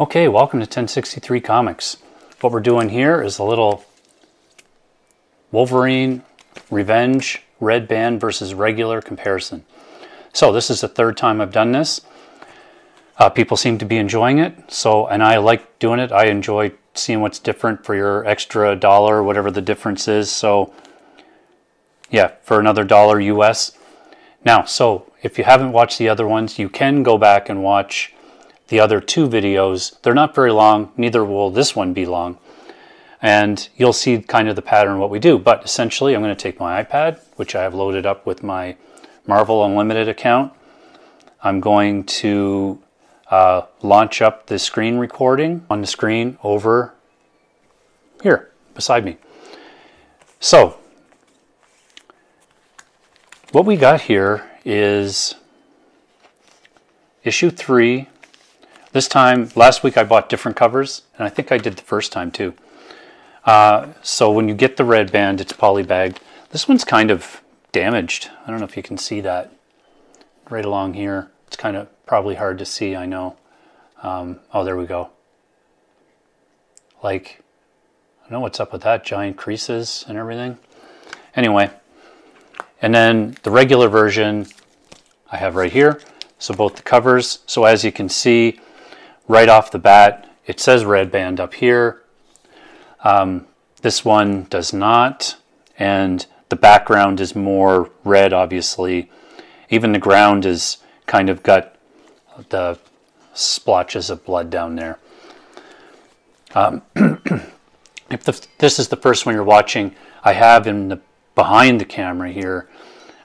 Okay, welcome to 1063 Comics. What we're doing here is a little Wolverine Revenge Red Band versus regular comparison. So this is the third time I've done this. Uh, people seem to be enjoying it, so and I like doing it. I enjoy seeing what's different for your extra dollar, whatever the difference is. So yeah, for another dollar US. Now, so if you haven't watched the other ones, you can go back and watch the other two videos. They're not very long, neither will this one be long. And you'll see kind of the pattern what we do. But essentially, I'm going to take my iPad, which I have loaded up with my Marvel Unlimited account. I'm going to uh, launch up the screen recording on the screen over here beside me. So, what we got here is issue three this time, last week I bought different covers, and I think I did the first time too. Uh, so when you get the red band, it's polybagged. This one's kind of damaged. I don't know if you can see that right along here. It's kind of probably hard to see, I know. Um, oh, there we go. Like, I don't know what's up with that, giant creases and everything. Anyway, and then the regular version I have right here. So both the covers. So as you can see, right off the bat, it says red band up here. Um, this one does not, and the background is more red, obviously. Even the ground is kind of got the splotches of blood down there. Um, if the, this is the first one you're watching, I have in the behind the camera here,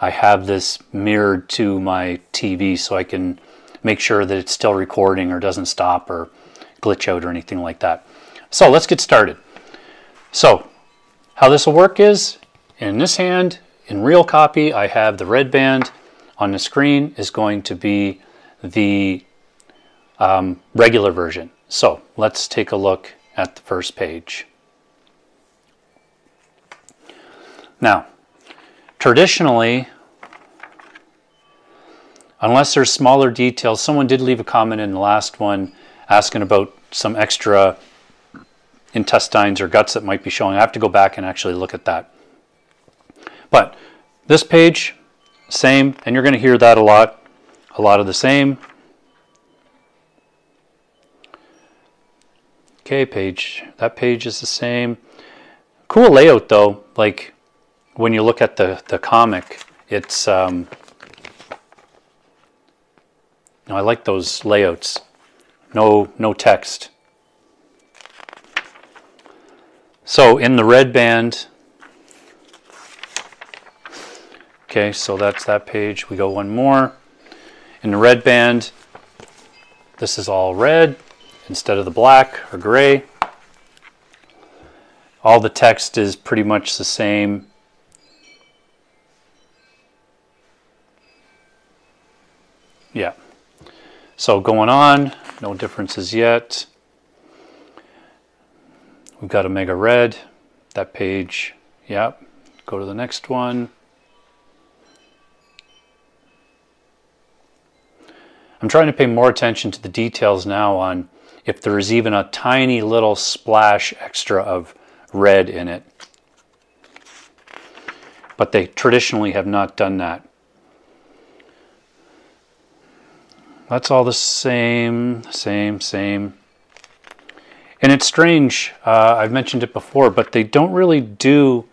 I have this mirrored to my TV so I can make sure that it's still recording or doesn't stop or glitch out or anything like that. So let's get started. So how this will work is in this hand, in real copy, I have the red band on the screen is going to be the um, regular version. So let's take a look at the first page. Now, traditionally, unless there's smaller details. Someone did leave a comment in the last one asking about some extra intestines or guts that might be showing. I have to go back and actually look at that. But this page, same, and you're going to hear that a lot, a lot of the same. Okay, page, that page is the same. Cool layout though, like when you look at the, the comic, it's, um, I like those layouts. No, no text. So in the red band, okay, so that's that page. We go one more. In the red band, this is all red instead of the black or gray. All the text is pretty much the same. So going on, no differences yet. We've got Omega Red, that page, yep. Go to the next one. I'm trying to pay more attention to the details now on if there is even a tiny little splash extra of red in it. But they traditionally have not done that. That's all the same, same, same. And it's strange, uh, I've mentioned it before, but they don't really do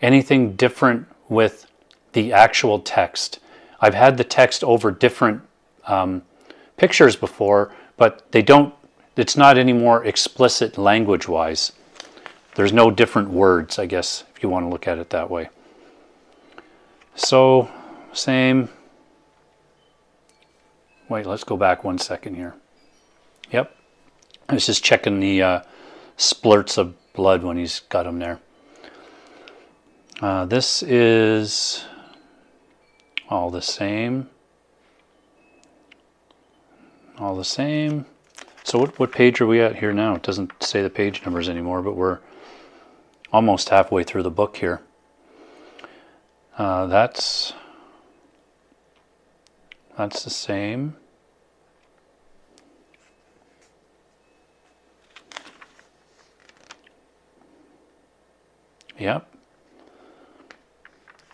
anything different with the actual text. I've had the text over different um, pictures before, but they don't, it's not any more explicit language-wise. There's no different words, I guess, if you want to look at it that way. So, same, Wait, let's go back one second here. Yep. I was just checking the uh, splurts of blood when he's got them there. Uh, this is all the same. All the same. So what, what page are we at here now? It doesn't say the page numbers anymore, but we're almost halfway through the book here. Uh, that's that's the same. Yep.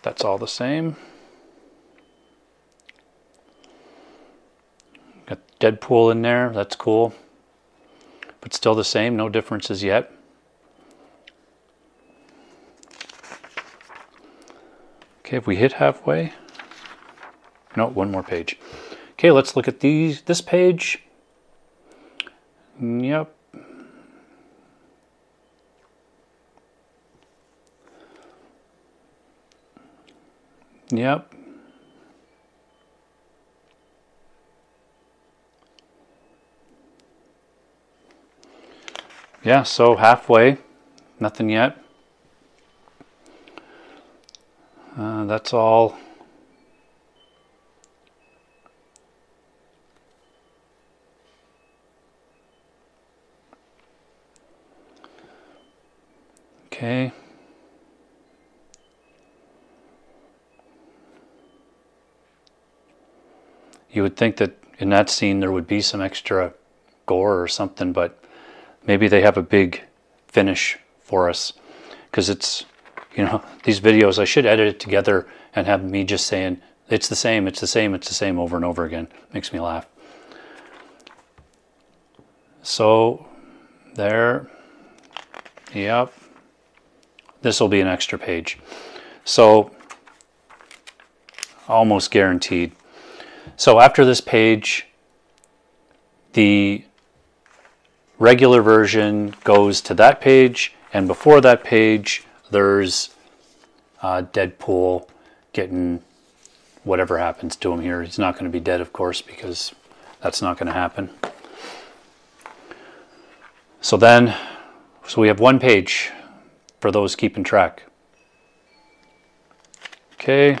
That's all the same. Got Deadpool in there. That's cool. But still the same. No differences yet. Okay, if we hit halfway. No, one more page. Okay, let's look at these. This page. Yep. Yep. Yeah, so halfway, nothing yet. Uh, that's all. Okay. You would think that in that scene there would be some extra gore or something, but maybe they have a big finish for us because it's, you know, these videos, I should edit it together and have me just saying, it's the same, it's the same, it's the same over and over again. Makes me laugh. So there, yep. This will be an extra page. So almost guaranteed. So after this page, the regular version goes to that page, and before that page, there's uh, Deadpool getting whatever happens to him here. He's not going to be dead, of course, because that's not going to happen. So then, so we have one page for those keeping track. Okay.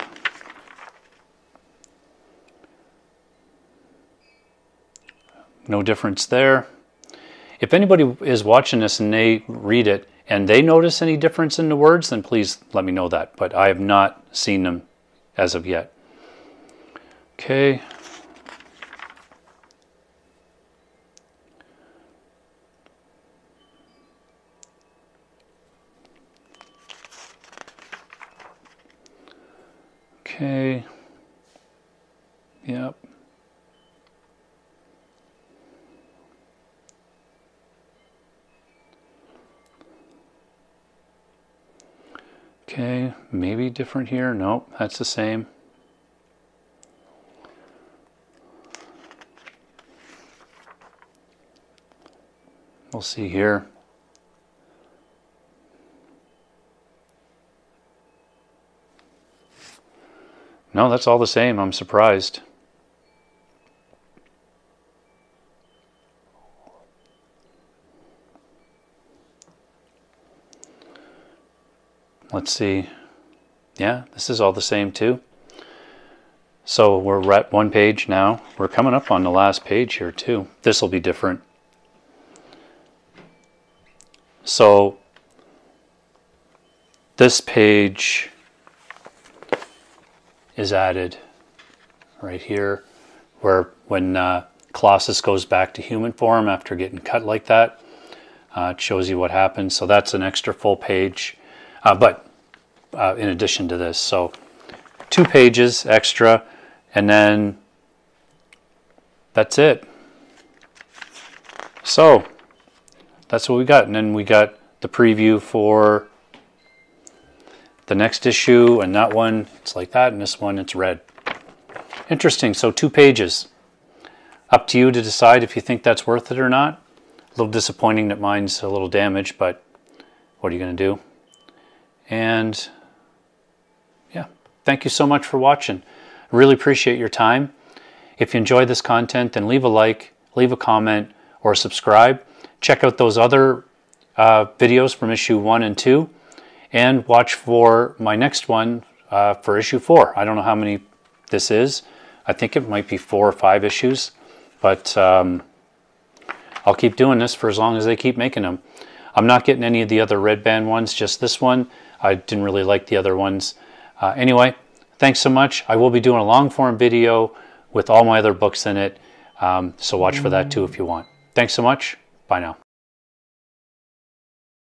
No difference there. If anybody is watching this and they read it and they notice any difference in the words, then please let me know that. But I have not seen them as of yet. Okay. Okay. Yep. Okay, maybe different here. Nope, that's the same. We'll see here. No, that's all the same. I'm surprised. Let's see. Yeah, this is all the same too. So we're at one page now. We're coming up on the last page here too. This will be different. So this page is added right here where when uh, Colossus goes back to human form after getting cut like that, uh, it shows you what happens. So that's an extra full page. Uh, but uh, in addition to this, so two pages extra, and then that's it. So that's what we got. And then we got the preview for the next issue, and that one, it's like that, and this one, it's red. Interesting, so two pages. Up to you to decide if you think that's worth it or not. A little disappointing that mine's a little damaged, but what are you going to do? And yeah, thank you so much for watching. Really appreciate your time. If you enjoyed this content, then leave a like, leave a comment, or subscribe. Check out those other uh, videos from issue one and two, and watch for my next one uh, for issue four. I don't know how many this is. I think it might be four or five issues, but um, I'll keep doing this for as long as they keep making them. I'm not getting any of the other red band ones, just this one. I didn't really like the other ones. Uh, anyway, thanks so much. I will be doing a long form video with all my other books in it, um, so watch for that too if you want. Thanks so much. Bye now.